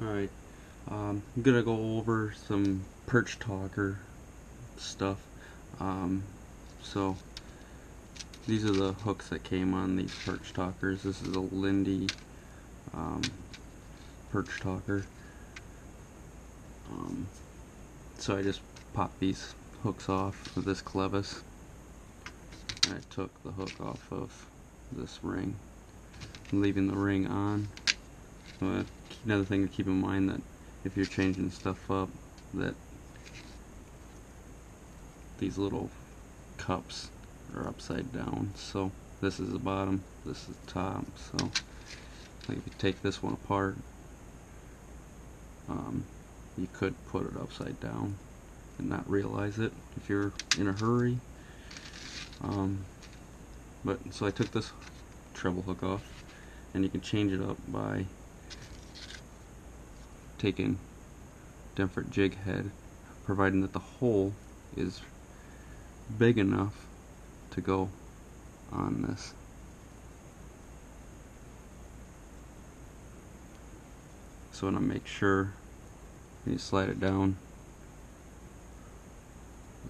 Alright, um, I'm gonna go over some perch talker stuff. Um, so, these are the hooks that came on these perch talkers. This is a Lindy um, perch talker. Um, so I just popped these hooks off with this clevis. And I took the hook off of this ring, leaving the ring on. Another thing to keep in mind that if you're changing stuff up, that these little cups are upside down. So this is the bottom, this is the top. So like if you take this one apart, um, you could put it upside down and not realize it if you're in a hurry. Um, but so I took this treble hook off, and you can change it up by taking different jig head providing that the hole is big enough to go on this. So I want to make sure you slide it down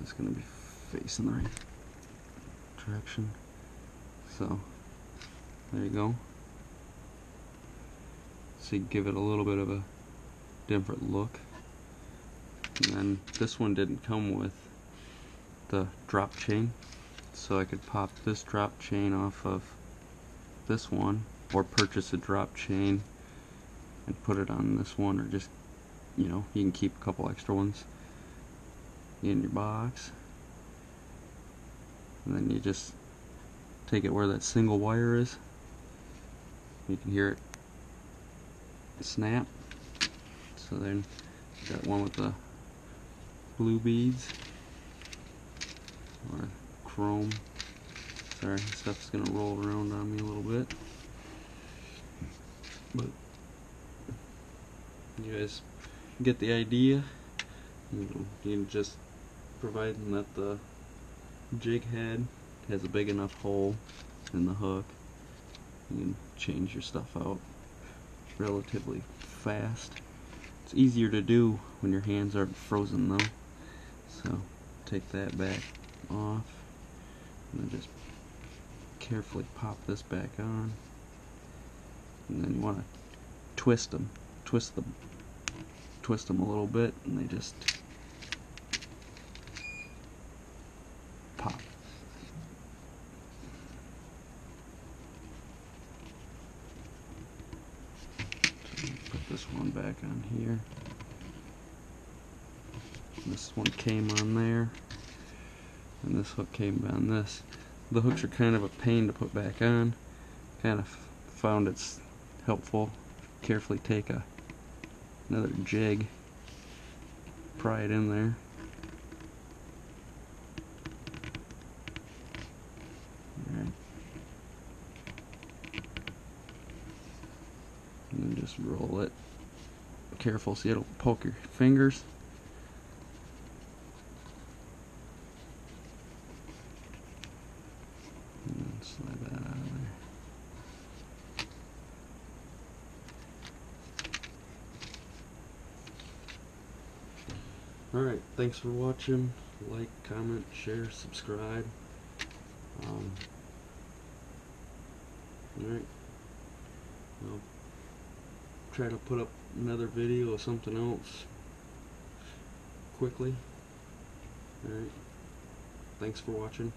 it's going to be facing the right direction. So there you go. So you give it a little bit of a different look. And then this one didn't come with the drop chain, so I could pop this drop chain off of this one, or purchase a drop chain and put it on this one, or just, you know, you can keep a couple extra ones in your box. And then you just take it where that single wire is. You can hear it snap so then got one with the blue beads or chrome. Sorry, stuff's gonna roll around on me a little bit. But you guys get the idea. You can just providing that the jig head has a big enough hole in the hook, you can change your stuff out relatively fast. It's easier to do when your hands aren't frozen though. So take that back off and then just carefully pop this back on. And then you want to twist them, twist them, twist them a little bit, and they just pop. this one back on here. This one came on there. And this hook came on this. The hooks are kind of a pain to put back on. Kind of found it's helpful. Carefully take a another jig, pry it in there. and then just roll it. Careful so you don't poke your fingers. Slide that out of there. Alright, thanks for watching. Like, comment, share, subscribe. Um, Alright. Well, try to put up another video or something else quickly. Alright. Thanks for watching.